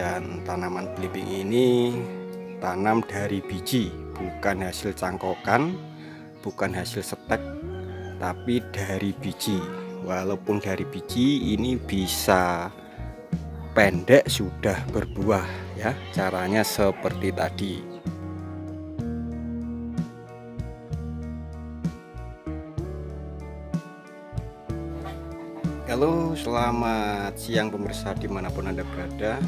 dan tanaman belimbing ini tanam dari biji bukan hasil cangkokan bukan hasil setek tapi dari biji. Walaupun dari biji ini bisa pendek sudah berbuah ya. Caranya seperti tadi. Halo selamat siang pemirsa di mana pun anda berada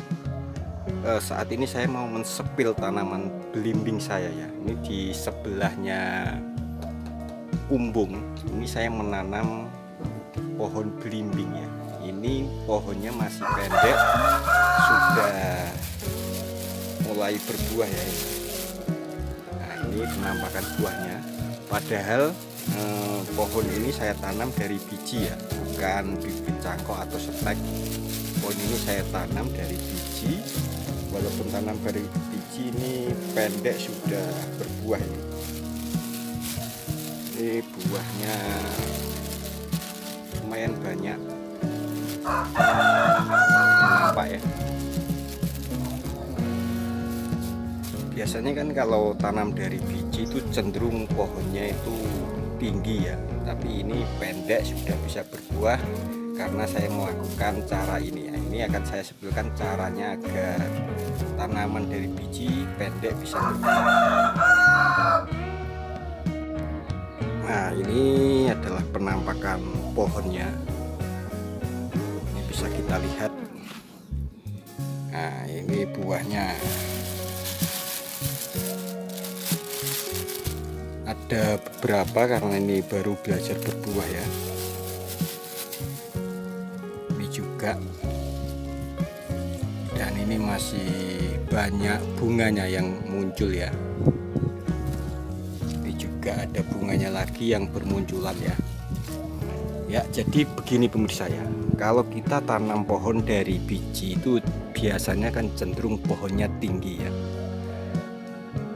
eh, saat ini saya mau mensepil tanaman belimbing saya ya. Ini di sebelahnya umbung ini saya menanam pohon belimbing ya. Ini pohonnya masih pendek sudah mulai berbuah ya. Ini. nah ini penampakan buahnya. Padahal eh, pohon ini saya tanam dari biji ya bukan bibit cangkok atau setek. Pohon ini saya tanam dari biji walaupun tanam dari biji ini pendek sudah berbuah ini. Ini buahnya lumayan banyak. Nampak ya? Biasanya kan kalau tanam dari biji itu cenderung pohonnya itu tinggi ya. Tapi ini pendek sudah bisa berbuah karena saya melakukan cara ini ya. ini akan saya sebutkan caranya agar tanaman dari biji pendek bisa berbuah nah ini adalah penampakan pohonnya. Ini bisa kita lihat. Nah ini buahnya. Ada beberapa karena ini baru belajar berbuah ya juga. Dan ini masih banyak bunganya yang muncul ya. Ini juga ada bunganya lagi yang bermunculan ya. Ya jadi begini pemirsa ya. Kalau kita tanam pohon dari biji itu biasanya kan cenderung pohonnya tinggi ya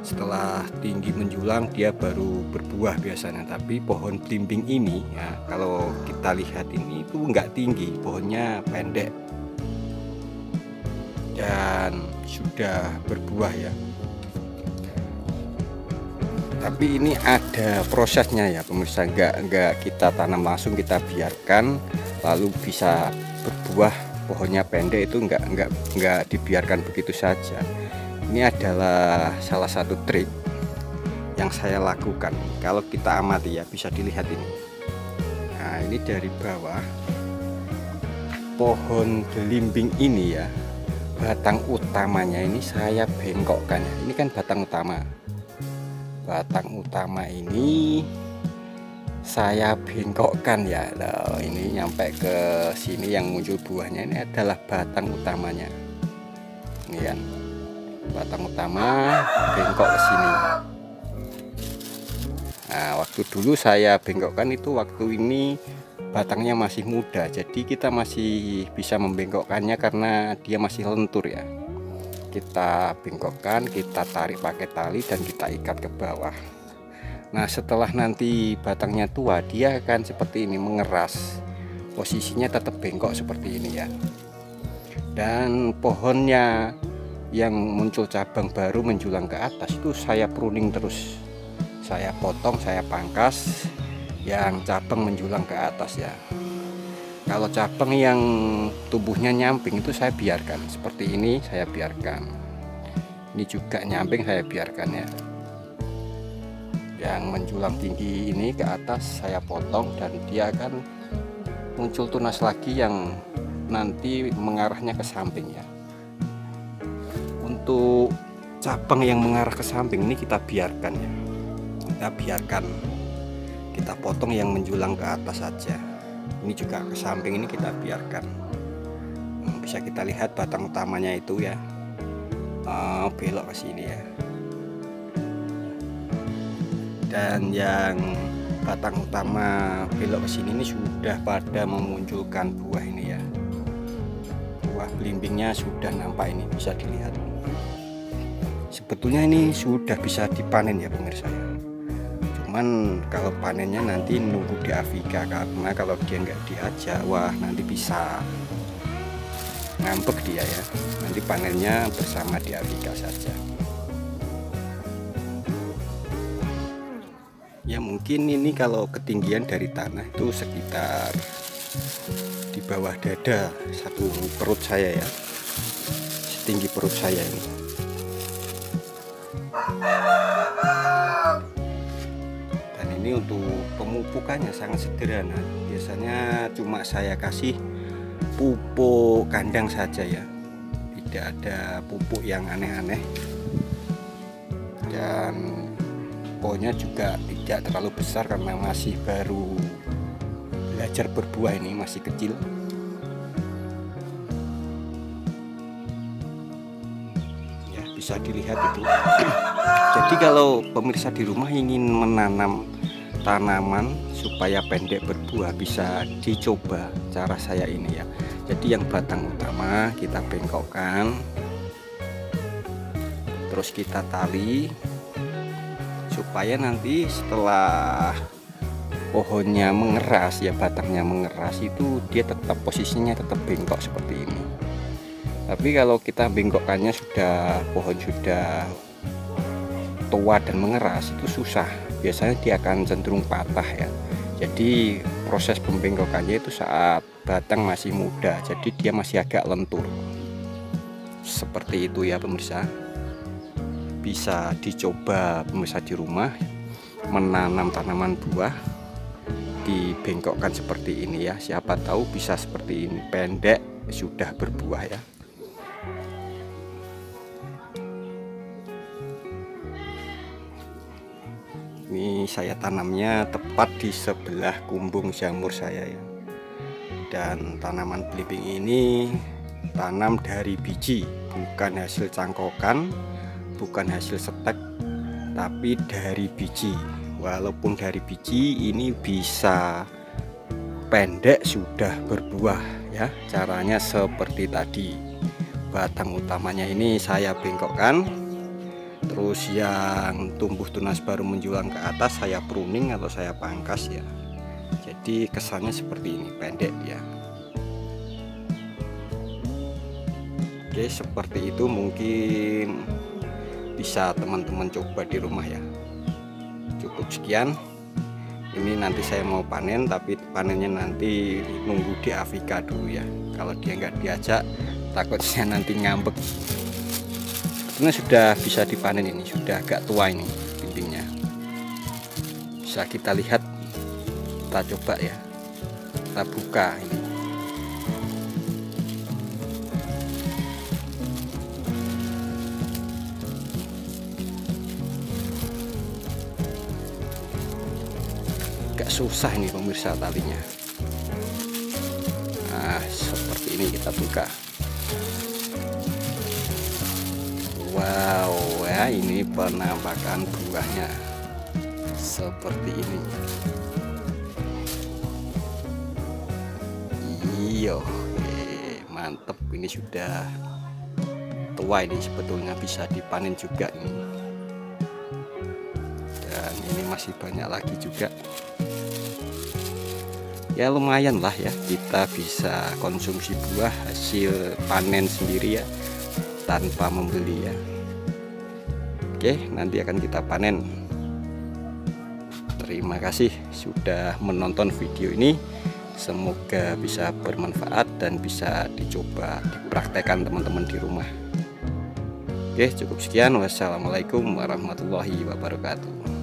setelah tinggi menjulang dia baru berbuah biasanya. Tapi pohon belimbing ini ya kalau kita lihat ini itu enggak tinggi pohonnya pendek. Dan sudah berbuah ya. Tapi ini ada prosesnya ya pemirsa. Enggak enggak kita tanam langsung kita biarkan. Lalu bisa berbuah pohonnya pendek itu enggak enggak enggak dibiarkan begitu saja ini adalah salah satu trik yang saya lakukan kalau kita amati ya bisa dilihat ini. Nah ini dari bawah. Pohon belimbing ini ya batang utamanya ini saya bengkokkan ya. Ini kan batang utama. Batang utama ini saya bengkokkan ya. Loh, ini nyampe ke sini yang muncul buahnya ini adalah batang utamanya. Ini kan batang utama. Bengkok ke sini. Nah waktu dulu saya bengkokkan itu waktu ini batangnya masih muda. Jadi kita masih bisa membengkokkannya karena dia masih lentur ya. Kita bengkokkan kita tarik pakai tali dan kita ikat ke bawah. Nah setelah nanti batangnya tua dia akan seperti ini mengeras. Posisinya tetap bengkok seperti ini ya. Dan pohonnya yang muncul cabang baru menjulang ke atas itu saya pruning terus. Saya potong saya pangkas yang cabang menjulang ke atas ya. Kalau cabang yang tubuhnya nyamping itu saya biarkan. Seperti ini saya biarkan. Ini juga nyamping saya biarkan ya. Yang menjulang tinggi ini ke atas saya potong dan dia akan muncul tunas lagi yang nanti mengarahnya ke samping ya untuk cabang yang mengarah ke samping ini kita biarkan ya. Kita biarkan kita potong yang menjulang ke atas saja. Ini juga ke samping ini kita biarkan. Hmm, bisa kita lihat batang utamanya itu ya. Oh, belok ke sini ya. Dan yang batang utama belok ke sini ini sudah pada memunculkan buah ini ya. Buah belimbingnya sudah nampak ini bisa dilihat sebetulnya ini sudah bisa dipanen ya pemirsa ya. Cuman kalau panennya nanti nunggu di Afrika karena kalau dia nggak diajak wah nanti bisa ngambek dia ya. Nanti panennya bersama di Afrika saja. Ya mungkin ini kalau ketinggian dari tanah itu sekitar di bawah dada satu perut saya ya. Setinggi perut saya ini ini untuk pemupukannya sangat sederhana. Biasanya cuma saya kasih pupuk kandang saja ya. Tidak ada pupuk yang aneh-aneh. Dan pohonnya juga tidak terlalu besar karena masih baru belajar berbuah ini masih kecil. Ya bisa dilihat itu. Jadi kalau pemirsa di rumah ingin menanam tanaman supaya pendek berbuah bisa dicoba cara saya ini ya. Jadi yang batang utama kita bengkokkan terus kita tali supaya nanti setelah pohonnya mengeras ya batangnya mengeras itu dia tetap posisinya tetap bengkok seperti ini. Tapi kalau kita bengkokkannya sudah pohon sudah tua dan mengeras itu susah biasanya dia akan cenderung patah ya. Jadi proses pembengkokannya itu saat batang masih muda jadi dia masih agak lentur. Seperti itu ya pemirsa. Bisa dicoba pemirsa di rumah menanam tanaman buah dibengkokkan seperti ini ya. Siapa tahu bisa seperti ini pendek sudah berbuah ya ini saya tanamnya tepat di sebelah kumbung jamur saya ya. Dan tanaman belimbing ini tanam dari biji bukan hasil cangkokan bukan hasil setek tapi dari biji. Walaupun dari biji ini bisa pendek sudah berbuah ya. Caranya seperti tadi. Batang utamanya ini saya bengkokkan terus yang tumbuh tunas baru menjulang ke atas saya pruning atau saya pangkas ya. Jadi kesannya seperti ini pendek ya. Oke seperti itu mungkin bisa teman-teman coba di rumah ya. Cukup sekian. Ini nanti saya mau panen tapi panennya nanti nunggu di Afrika dulu ya. Kalau dia nggak diajak takutnya nanti ngambek ini sudah bisa dipanen ini sudah agak tua ini bimbingnya bisa kita lihat kita coba ya. Kita buka ini. Agak susah ini pemirsa talinya. Nah seperti ini kita buka wow ya ini penampakan buahnya. Seperti ini. Iyo mantep. Ini sudah tua ini sebetulnya bisa dipanen juga ini. Dan ini masih banyak lagi juga. Ya lumayan lah ya kita bisa konsumsi buah hasil panen sendiri ya tanpa membeli ya. Oke nanti akan kita panen. Terima kasih sudah menonton video ini. Semoga bisa bermanfaat dan bisa dicoba dipraktekkan teman-teman di rumah. Oke cukup sekian. Wassalamualaikum warahmatullahi wabarakatuh